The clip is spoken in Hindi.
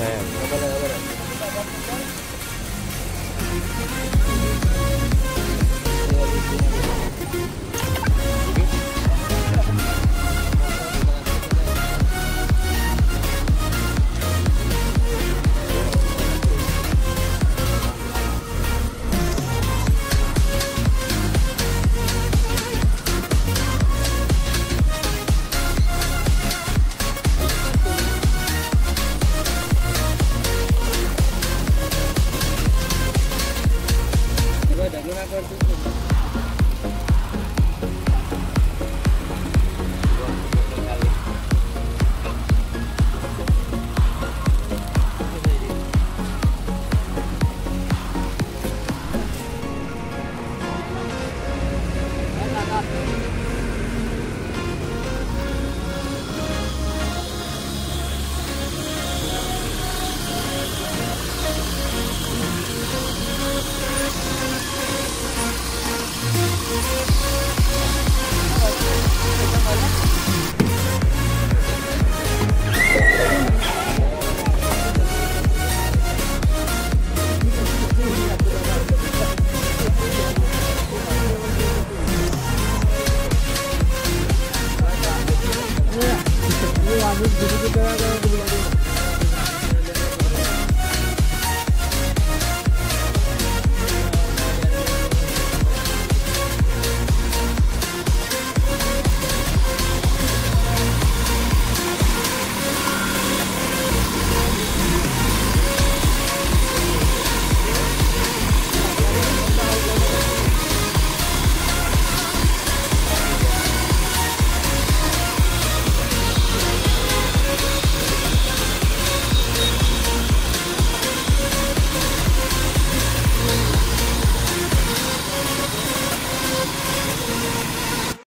है Thank you. girl